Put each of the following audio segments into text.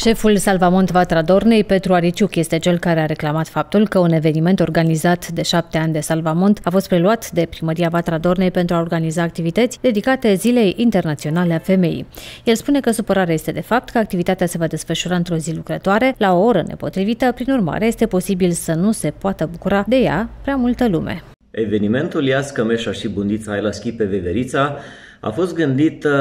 Șeful Salvamont Vatra Dornei, Petru Ariciuc, este cel care a reclamat faptul că un eveniment organizat de șapte ani de Salvamont a fost preluat de primăria Vatra Dornei pentru a organiza activități dedicate Zilei Internaționale a Femeii. El spune că supărarea este de fapt că activitatea se va desfășura într-o zi lucrătoare, la o oră nepotrivită, prin urmare este posibil să nu se poată bucura de ea prea multă lume. Evenimentul Ias Cămeșa și Bundița Hai la Schi pe Veverița a fost gândit uh,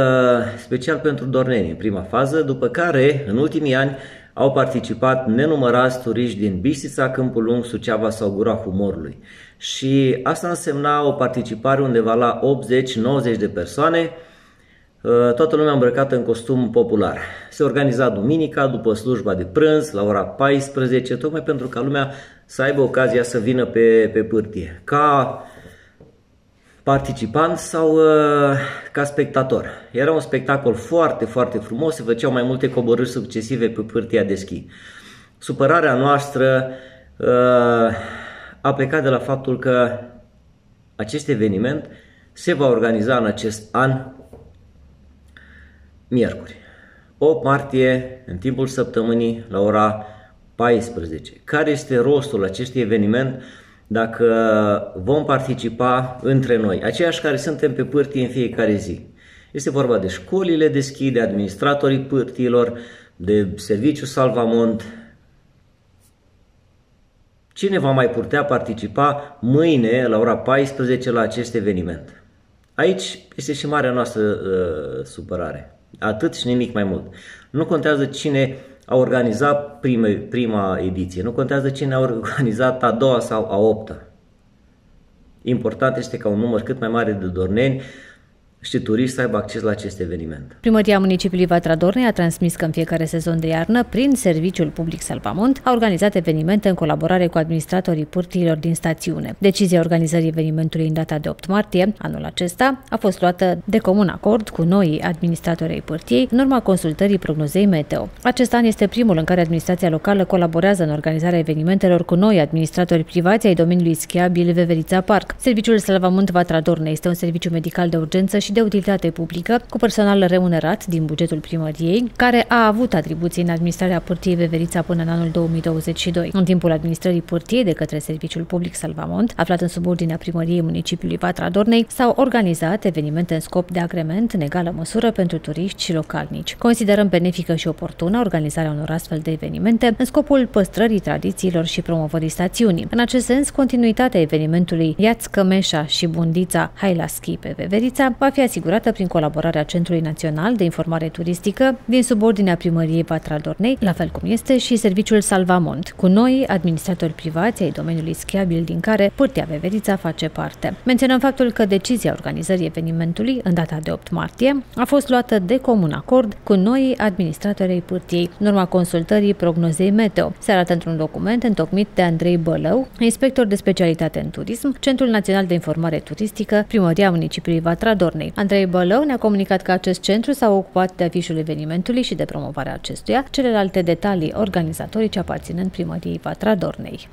special pentru dorneni în prima fază, după care, în ultimii ani, au participat nenumărați turiști din Bistița, Câmpul Lung, Suceava sau Gura Humorului. Și asta însemna o participare undeva la 80-90 de persoane, uh, toată lumea îmbrăcată în costum popular. Se organiza duminica după slujba de prânz, la ora 14, tocmai pentru ca lumea să aibă ocazia să vină pe, pe pârtie. Ca participant sau uh, ca spectator. Era un spectacol foarte, foarte frumos, se făceau mai multe coborâri succesive pe pârtia de schi. Supărarea noastră uh, a plecat de la faptul că acest eveniment se va organiza în acest an miercuri. 8 martie, în timpul săptămânii, la ora 14. Care este rostul acestui eveniment? Dacă vom participa între noi, aceiași care suntem pe pârtii în fiecare zi. Este vorba de școlile deschide, administratorii pârtiilor, de serviciu Salvamont. Cine va mai putea participa mâine la ora 14 la acest eveniment? Aici este și marea noastră uh, supărare. Atât și nimic mai mult. Nu contează cine a organizat prime, prima ediție. Nu contează cine a organizat a doua sau a opta. Important este ca un număr cât mai mare de dorneni și turiști să aibă acces la acest eveniment. Primăria municipiului Vatra Dornei a transmis că în fiecare sezon de iarnă, prin Serviciul Public Salvamont, a organizat evenimente în colaborare cu administratorii purtiilor din stațiune. Decizia organizării evenimentului în data de 8 martie, anul acesta, a fost luată de comun acord cu noi administratori ai pârtiei în urma consultării prognozei meteo. Acest an este primul în care administrația locală colaborează în organizarea evenimentelor cu noi administratori privați ai domeniului schiabil Veverița Park. Serviciul Salvamont Vatra Dornei este un serviciu medical de urgență și de utilitate publică, cu personal remunerat din bugetul primăriei, care a avut atribuții în administrarea pârtiei Veverița până în anul 2022. În timpul administrării pârtiei de către Serviciul Public Salvamont, aflat în subordinea primăriei municipiului Vatra Dornei, s-au organizat evenimente în scop de agrement în egală măsură pentru turiști și localnici. Considerăm benefică și oportună organizarea unor astfel de evenimente în scopul păstrării tradițiilor și promovării stațiunii. În acest sens, continuitatea evenimentului Iaț Cămeșa și Bundița Hailaschi pe Veverița va fi asigurată prin colaborarea Centrului Național de Informare Turistică din subordinea primăriei Patra Dornei, la fel cum este și serviciul Salvamont, cu noi administratori privați ai domeniului schiabil din care Pârtea Veverița face parte. Menționăm faptul că decizia organizării evenimentului, în data de 8 martie, a fost luată de comun acord cu noi administratori ai Pârtiei, în urma consultării prognozei meteo. Se arată într-un document întocmit de Andrei Bălău, inspector de specialitate în turism, Centrul Național de Informare Turistică, Primăria Municipiului Vatra Dornei. Andrei Bălău ne-a comunicat că acest centru s-a ocupat de afișul evenimentului și de promovarea acestuia, celelalte detalii organizatorice aparținând primăriei Vatra Dornei.